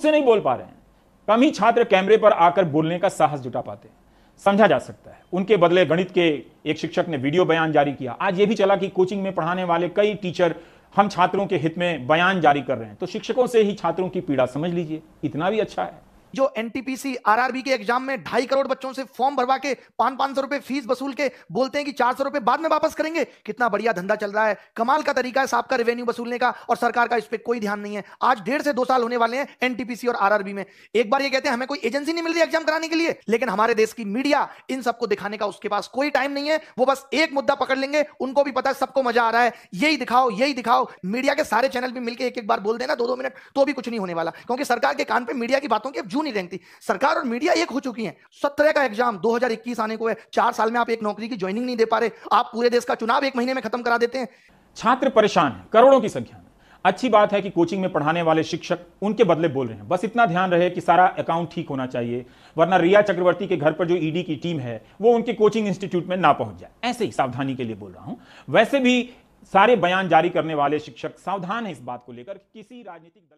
से नहीं बोल पा रहे हैं। कम ही छात्र कैमरे पर आकर बोलने का साहस जुटा पाते हैं। समझा जा सकता है। उनके बदले गणित के एक शिक्षक ने वीडियो बयान जारी किया। आज ये भी चला कि कोचिंग में पढ़ाने वाले कई टीचर हम छात्रों के हित में बयान जारी कर रहे हैं। तो शिक्षकों से ही छात्रों की पीड़ा समझ लीजिए। इतना भी अच्छा है। जो एनटीपीसी आरआरबी के एग्ज़ाम में ढाई करोड़ बच्चों से फॉर्म भरवा के पाँच पाँच सौ रुपए फ़ीस वसूल के बोलते हैं कि चार सौ रुपए बाद में वापस करेंगे। कितना बढ़िया धंधा चल रहा है। कमाल का तरीका है साहब का रेवेन्यू वसूलने का और सरकार का इस पर कोई ध्यान नहीं है। आज डेढ़ से दो साल होने वाले हैं एनटीपीसी और आरआरबी में। एक बार ये कहते हैं, हमें कोई एजेंसी नहीं मिल रही एग्ज़ाम कराने के लिए। लेकिन हमारे देश की मीडिया इन सबको दिखाने का उसके पास कोई टाइम नहीं है। वो बस एक मुद्दा पकड़ लेंगे। उनको भी पता है, सबको मज़ा आ रहा है। यही दिखाओ यही दिखाओ। मीडिया के सारे चैनल भी मिलकर एक एक बार बोल देना दो दो मिनट तो भी कुछ नहीं होने वाला। क्योंकि सरकार के कान पर मीडिया की बातों की जू नहीं रेंगती सरकार और मीडिया एक हो चुकी है। सत्रह का एग्ज़ाम 2021 आने को है। चार साल में आप एक नौकरी की ज्वाइनिंग नहीं दे पा रहे। आप पूरे देश का चुनाव एक महीने में खत्म करा देते हैं। छात्र परेशान हैं, करोड़ों की संख्या में। अच्छी बात है कि कोचिंग में पढ़ाने वाले शिक्षक उनके बदले बोल रहे हैं। बस इतना ध्यान रहे कि सारा अकाउंट ठीक होना चाहिए, वरना रिया चक्रवर्ती के घर पर जो ईडी की टीम है, वो उनके कोचिंग इंस्टीट्यूट में ना पहुँच जाए। ऐसे ही सावधानी के लिए बोल रहा हूँ। वैसे भी सारे बयान जारी करने वाले शिक्षक सावधान है इस बात को लेकर किसी राजनीतिक दल